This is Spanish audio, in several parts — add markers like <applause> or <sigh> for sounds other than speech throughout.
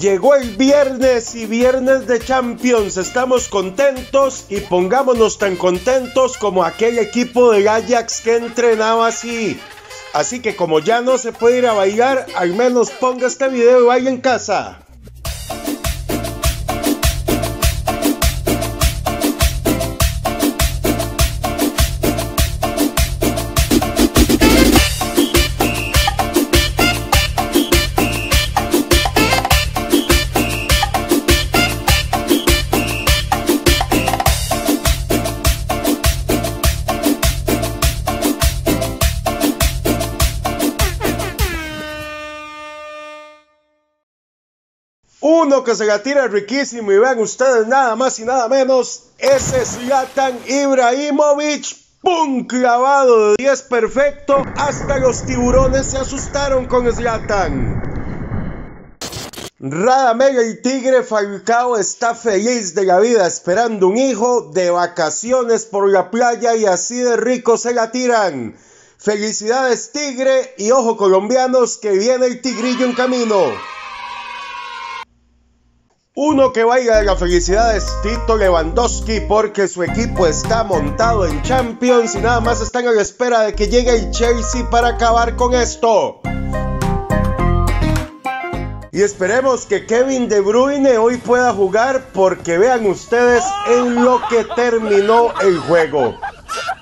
Llegó el viernes y viernes de Champions. Estamos contentos y pongámonos tan contentos como aquel equipo de Ajax que entrenaba así. Así que como ya no se puede ir a bailar, al menos ponga este video y vaya en casa. Uno que se la tira riquísimo y vean ustedes nada más y nada menos, ese Zlatan Ibrahimovic, ¡pum! clavado de 10 perfecto, hasta los tiburones se asustaron con Zlatan. Radamel el Tigre Falcao está feliz de la vida esperando un hijo de vacaciones por la playa y así de rico se la tiran. Felicidades Tigre y ojo colombianos que viene el tigrillo en camino. Uno que vaya de la felicidad es Tito Lewandowski porque su equipo está montado en Champions y nada más están a la espera de que llegue el Chelsea para acabar con esto. Y esperemos que Kevin De Bruyne hoy pueda jugar porque vean ustedes en lo que terminó el juego.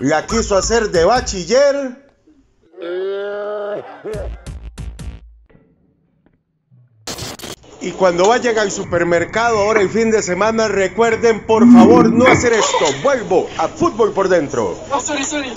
La quiso hacer de bachiller. <laughs> Y cuando vayan al supermercado ahora el fin de semana, recuerden por favor no hacer esto. Vuelvo a fútbol por dentro. Oh, sorry, sorry.